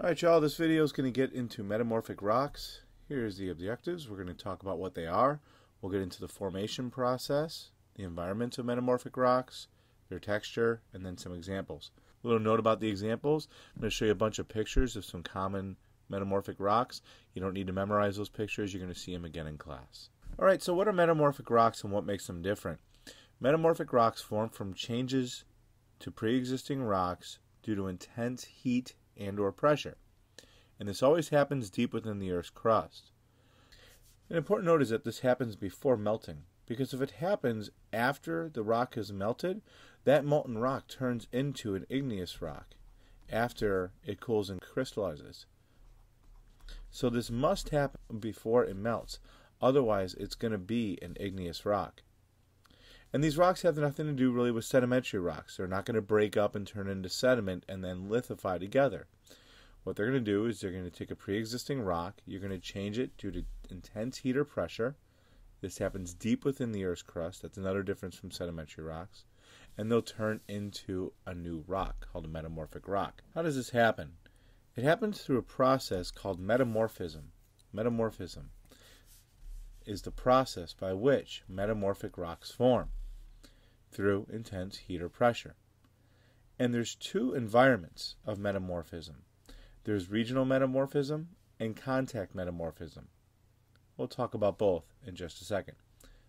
Alright y'all, this video is going to get into metamorphic rocks. Here's the objectives. We're going to talk about what they are. We'll get into the formation process, the environment of metamorphic rocks, their texture, and then some examples. A little note about the examples. I'm going to show you a bunch of pictures of some common metamorphic rocks. You don't need to memorize those pictures. You're going to see them again in class. Alright, so what are metamorphic rocks and what makes them different? Metamorphic rocks form from changes to pre-existing rocks due to intense heat and or pressure. And this always happens deep within the Earth's crust. An important note is that this happens before melting, because if it happens after the rock has melted, that molten rock turns into an igneous rock after it cools and crystallizes. So this must happen before it melts, otherwise it's going to be an igneous rock. And these rocks have nothing to do really with sedimentary rocks. They're not going to break up and turn into sediment and then lithify together. What they're going to do is they're going to take a pre-existing rock, you're going to change it due to intense heat or pressure. This happens deep within the Earth's crust. That's another difference from sedimentary rocks. And they'll turn into a new rock called a metamorphic rock. How does this happen? It happens through a process called metamorphism. Metamorphism is the process by which metamorphic rocks form through intense heat or pressure. And there's two environments of metamorphism. There's regional metamorphism and contact metamorphism. We'll talk about both in just a second.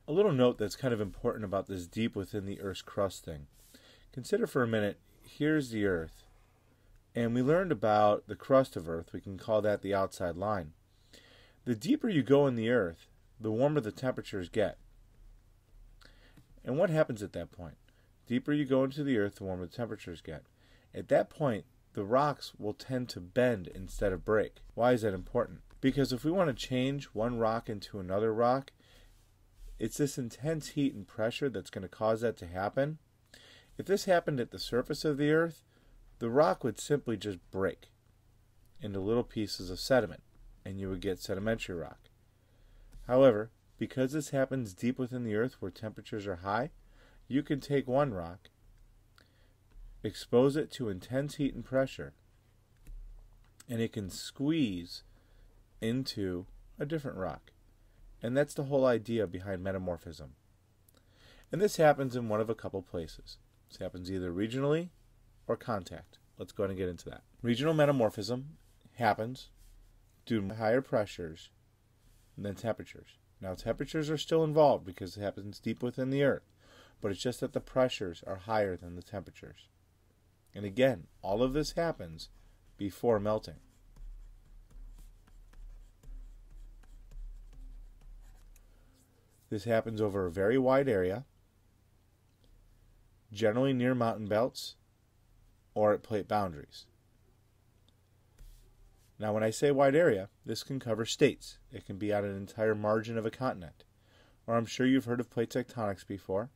A little note that's kind of important about this deep within the Earth's crust thing. Consider for a minute, here's the Earth. And we learned about the crust of Earth. We can call that the outside line. The deeper you go in the Earth, the warmer the temperatures get. And what happens at that point? Deeper you go into the earth, the warmer the temperatures get. At that point, the rocks will tend to bend instead of break. Why is that important? Because if we want to change one rock into another rock, it's this intense heat and pressure that's going to cause that to happen. If this happened at the surface of the earth, the rock would simply just break into little pieces of sediment, and you would get sedimentary rock. However, because this happens deep within the earth where temperatures are high, you can take one rock, expose it to intense heat and pressure, and it can squeeze into a different rock. And that's the whole idea behind metamorphism. And this happens in one of a couple places. This happens either regionally or contact. Let's go ahead and get into that. Regional metamorphism happens due to higher pressures than temperatures. Now, temperatures are still involved because it happens deep within the Earth, but it's just that the pressures are higher than the temperatures. And again, all of this happens before melting. This happens over a very wide area, generally near mountain belts or at plate boundaries. Now, when I say wide area, this can cover states. It can be on an entire margin of a continent. Or I'm sure you've heard of plate tectonics before.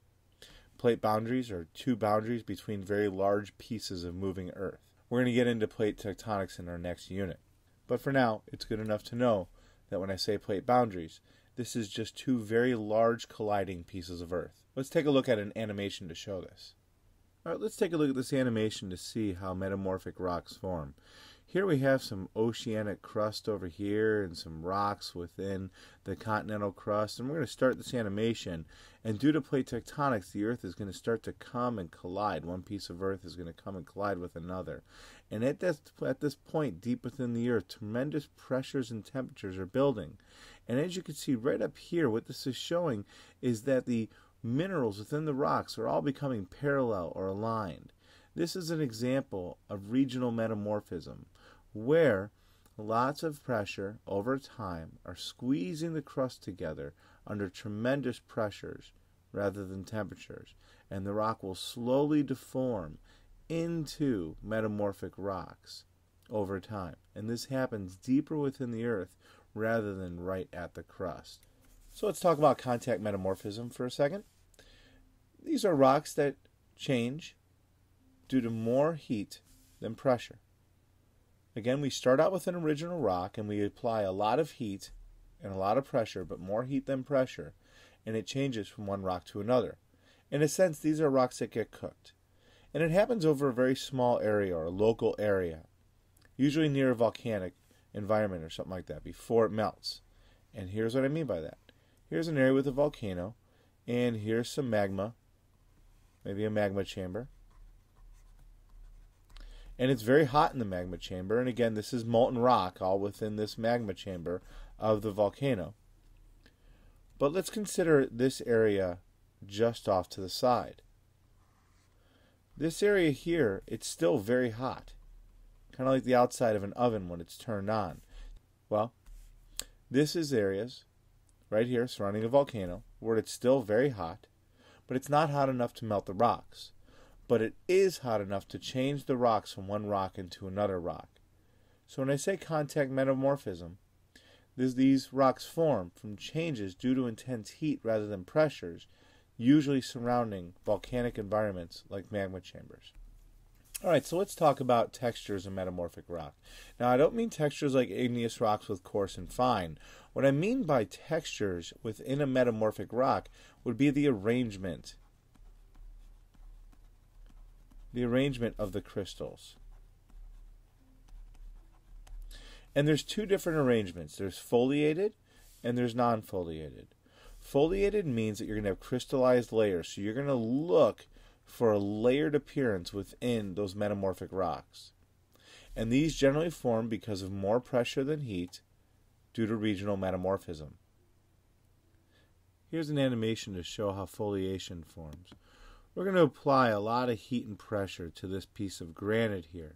Plate boundaries are two boundaries between very large pieces of moving Earth. We're going to get into plate tectonics in our next unit. But for now, it's good enough to know that when I say plate boundaries, this is just two very large colliding pieces of Earth. Let's take a look at an animation to show this. Alright, let's take a look at this animation to see how metamorphic rocks form. Here we have some oceanic crust over here and some rocks within the continental crust. And we're going to start this animation. And due to plate tectonics, the Earth is going to start to come and collide. One piece of Earth is going to come and collide with another. And at this, at this point, deep within the Earth, tremendous pressures and temperatures are building. And as you can see right up here, what this is showing is that the minerals within the rocks are all becoming parallel or aligned. This is an example of regional metamorphism where lots of pressure over time are squeezing the crust together under tremendous pressures rather than temperatures, and the rock will slowly deform into metamorphic rocks over time. And this happens deeper within the earth rather than right at the crust. So let's talk about contact metamorphism for a second. These are rocks that change due to more heat than pressure. Again, we start out with an original rock and we apply a lot of heat and a lot of pressure, but more heat than pressure, and it changes from one rock to another. In a sense, these are rocks that get cooked. And it happens over a very small area or a local area. usually near a volcanic environment or something like that, before it melts. And here's what I mean by that. Here's an area with a volcano, and here's some magma, maybe a magma chamber. And it's very hot in the magma chamber. And again, this is molten rock all within this magma chamber of the volcano. But let's consider this area just off to the side. This area here, it's still very hot, kind of like the outside of an oven when it's turned on. Well, this is areas right here surrounding a volcano where it's still very hot, but it's not hot enough to melt the rocks. But it is hot enough to change the rocks from one rock into another rock. So when I say contact metamorphism, this, these rocks form from changes due to intense heat rather than pressures usually surrounding volcanic environments like magma chambers. All right, so let's talk about textures in metamorphic rock. Now, I don't mean textures like igneous rocks with coarse and fine. What I mean by textures within a metamorphic rock would be the arrangement. The arrangement of the crystals. And there's two different arrangements. There's foliated and there's non-foliated. Foliated means that you're going to have crystallized layers. So you're going to look for a layered appearance within those metamorphic rocks. And these generally form because of more pressure than heat due to regional metamorphism. Here's an animation to show how foliation forms. We're going to apply a lot of heat and pressure to this piece of granite here.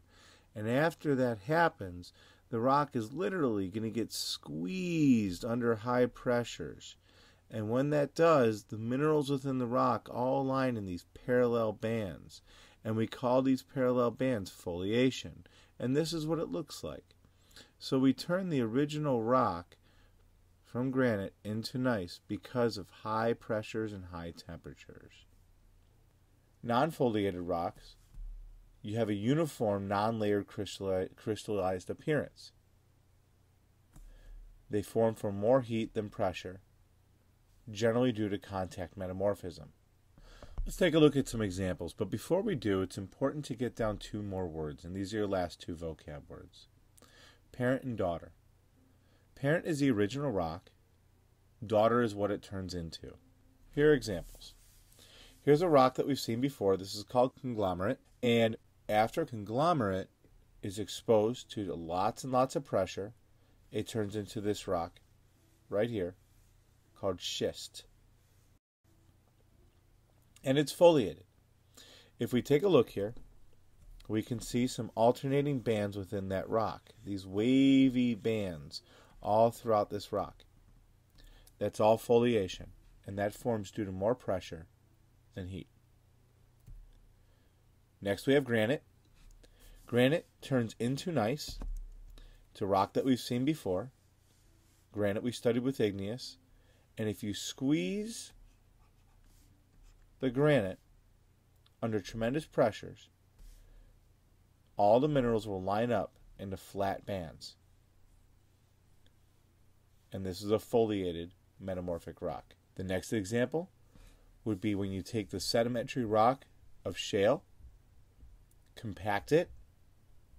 And after that happens, the rock is literally going to get squeezed under high pressures. And when that does, the minerals within the rock all align in these parallel bands. And we call these parallel bands foliation. And this is what it looks like. So we turn the original rock from granite into gneiss because of high pressures and high temperatures. Non foliated rocks, you have a uniform non layered crystallized appearance. They form from more heat than pressure generally due to contact metamorphism. Let's take a look at some examples, but before we do, it's important to get down two more words, and these are your last two vocab words parent and daughter. Parent is the original rock, daughter is what it turns into. Here are examples. Here's a rock that we've seen before. This is called conglomerate, and after conglomerate is exposed to lots and lots of pressure, it turns into this rock right here called schist. And it's foliated. If we take a look here, we can see some alternating bands within that rock, these wavy bands all throughout this rock. That's all foliation, and that forms due to more pressure than heat. Next, we have granite. Granite turns into gneiss. It's a rock that we've seen before. Granite we studied with igneous. And if you squeeze the granite under tremendous pressures, all the minerals will line up into flat bands. And this is a foliated metamorphic rock. The next example would be when you take the sedimentary rock of shale, compact it,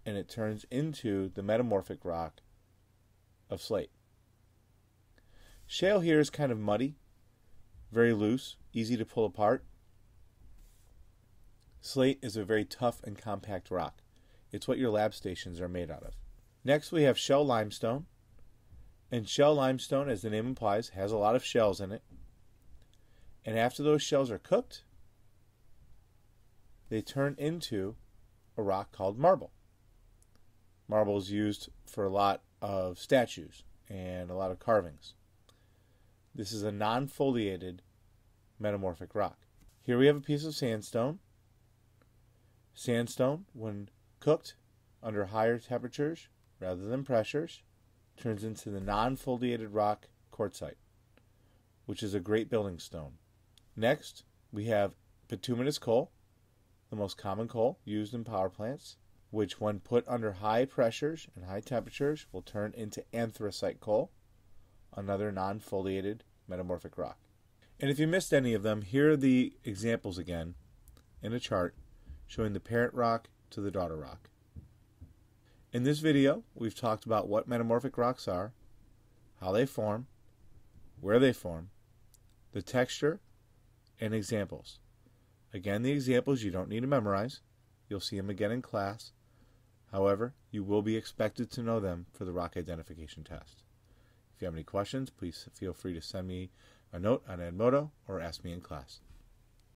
and it turns into the metamorphic rock of slate. Shale here is kind of muddy, very loose, easy to pull apart. Slate is a very tough and compact rock. It's what your lab stations are made out of. Next, we have shell limestone. And shell limestone, as the name implies, has a lot of shells in it. And after those shells are cooked, they turn into a rock called marble. Marble is used for a lot of statues and a lot of carvings. This is a non foliated metamorphic rock. Here we have a piece of sandstone. Sandstone, when cooked under higher temperatures rather than pressures, turns into the non foliated rock quartzite, which is a great building stone. Next, we have bituminous coal, the most common coal used in power plants, which, when put under high pressures and high temperatures, will turn into anthracite coal, another non foliated metamorphic rock. And if you missed any of them, here are the examples again in a chart showing the parent rock to the daughter rock. In this video, we've talked about what metamorphic rocks are, how they form, where they form, the texture, and examples. Again, the examples you don't need to memorize. You'll see them again in class. However, you will be expected to know them for the rock identification test. If you have any questions, please feel free to send me a note on Edmodo or ask me in class.